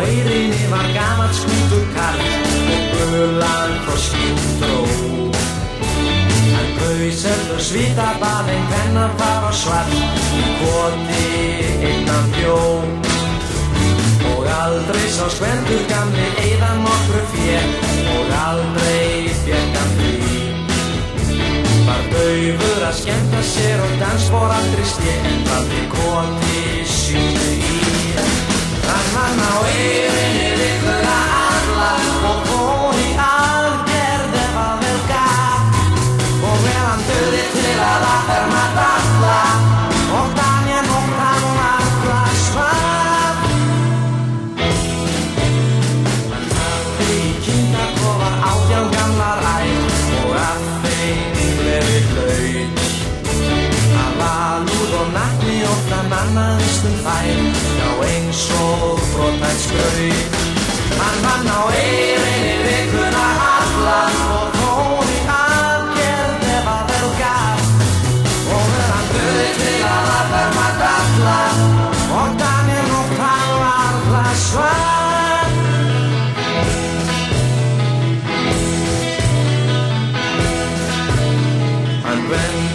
eirinni var gaman skútur kall og gulan frá skindró. Hann gauðs eftir svítabað en hennar var á svall í koti innan bjón. Og aldrei sá skvendur gamli eiðan nokkru fér og aldrei fjengan því. Var dauður að skemta sér og dans vor aldrei stið en valdi koti sín. Hann döði til að afferma dalla Og Daniel og hann alla svaf Hann hafði í kindakofa átján gamlar æg Og að þeim gleði hlaut Að valúð og nakni og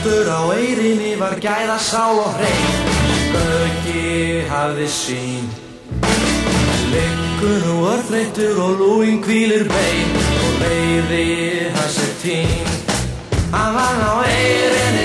vendur á eirinni var gæða sál og hrein. Gauki hafði sín Liggur nú örþreyttur og lúin kvílir bein. Og leiði hans er tín. Hann var á eirinni